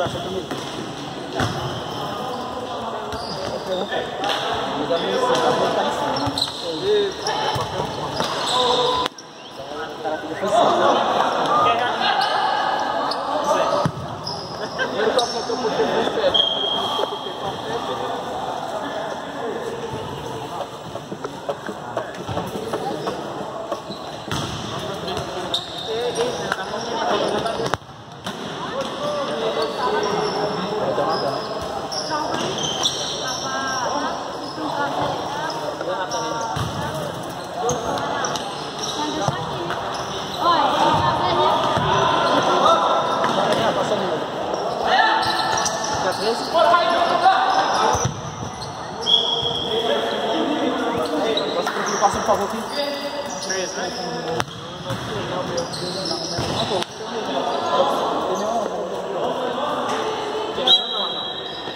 praça também. Mas a munição tá bom, tá em cima. O cara fica pensando. Primeiro que eu botei no passa um favor aqui?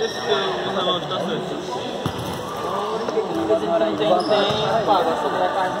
Esse que o relógio tá certo. Tem, tem, carne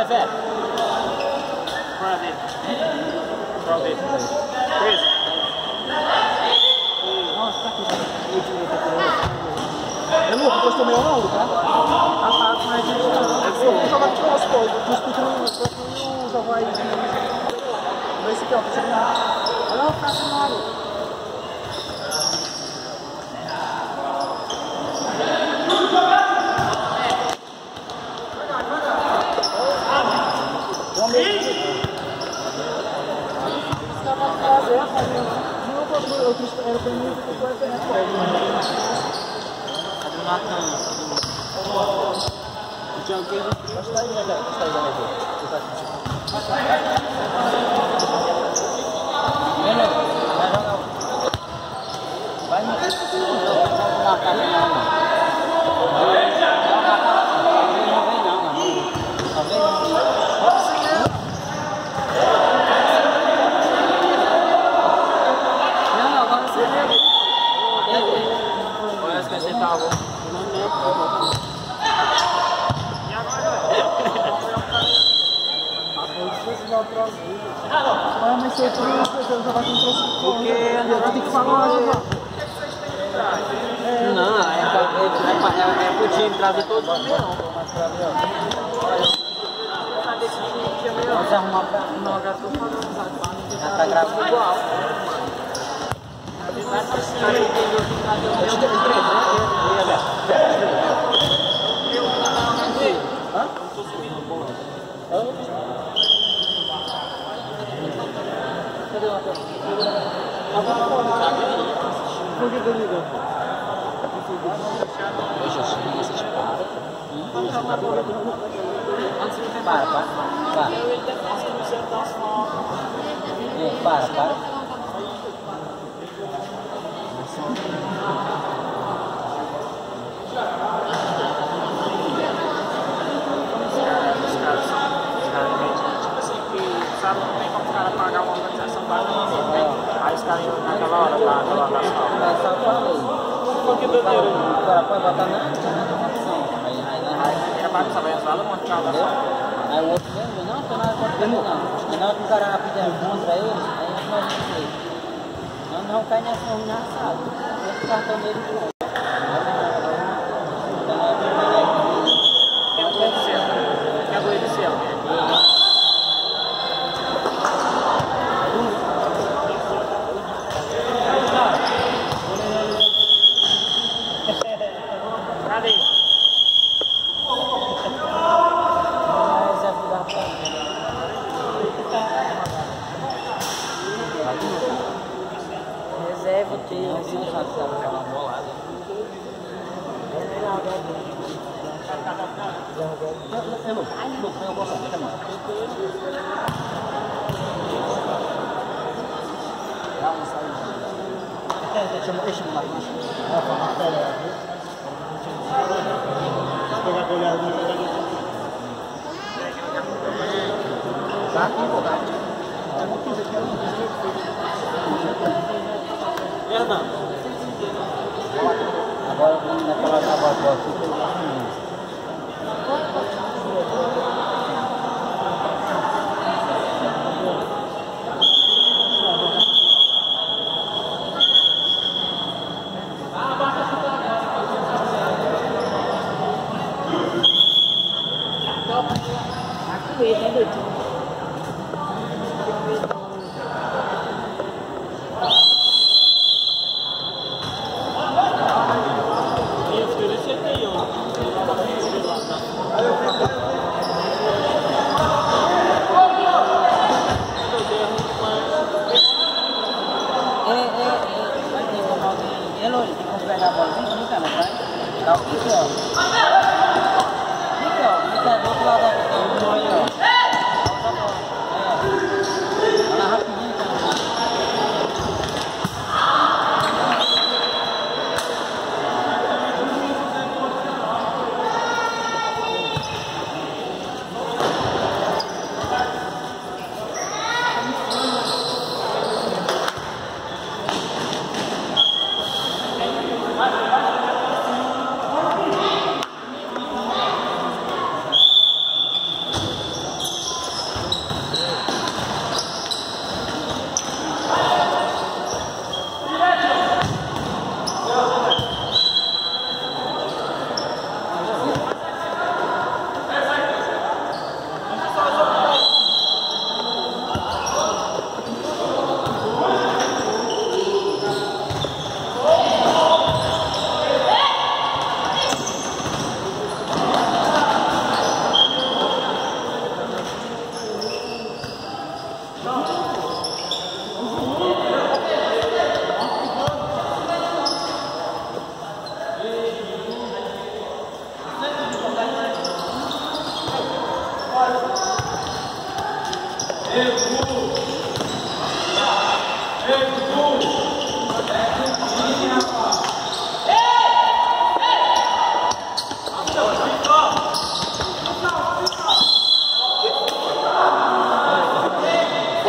E aí, velho? Nossa, tá aqui. Eu não tomei uma aula, tá? Ah, tá, mas eu vou jogar aqui umas coisas. Tu escuta no já vai. Vê esse aqui, ó. Tá. Não, tá com. Eu quis, era pra mim, eu tô Cadê o Natan? O Thiago aí, né, que tá aí, né? Você tá aqui. Vem, meu. Vai jogar. Vai, meu. Não vou marcar aqui, não, mano. Não vem, não, mano. Tá vendo? Não, agora você vê. Olha as que você tava. Ah, mas se eu trouxe, eu já vai com trouxe. Porque eu vou ter que falar. Não, é pra, é, pra, é, é pro time trazer todos os não. Você arrumar pra. Não, já tô falando, sabe? Já tá gravando igual. Eu te entreguei, Hã? Hã? Cadê o Matheus? Por que que eu ligo? Poxa, você te para. Para, para. É, para, para. Sabe, não tem como o cara pagar uma organização bacana. Aí os caras naquela hora lá, naquela hora das calmas. Mas só falei. Pô, que doideira. O cara pode botar na Paris sampai yang selalu mengalah. Aí o outro mesmo, não, foi nada contra ele não. Não, que o cara rapidinho contra ele, aí nós não Não, não cai nessa ruim na sala. O cartão dele foi. Tá Fernando. Agora vamos naquela tabacó aqui.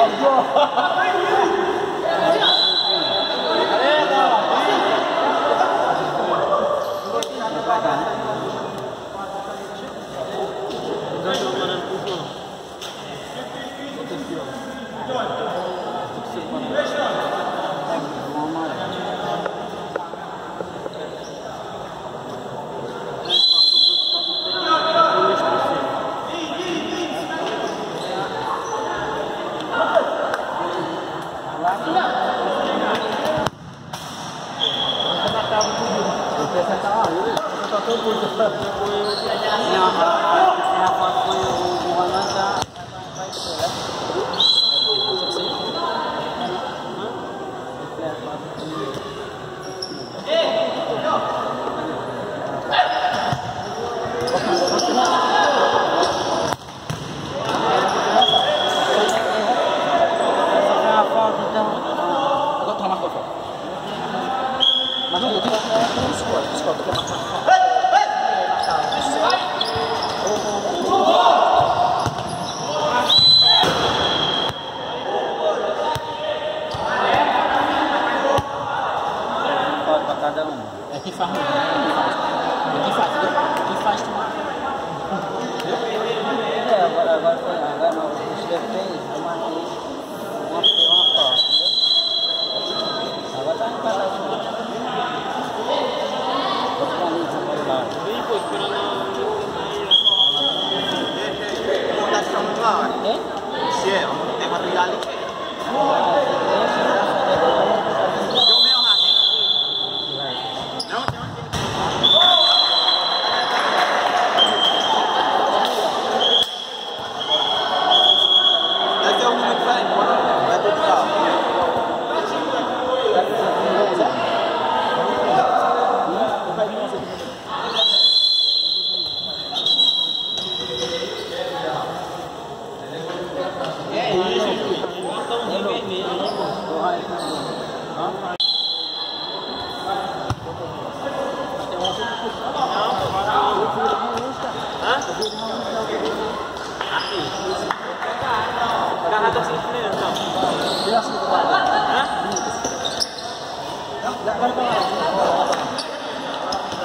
아, tem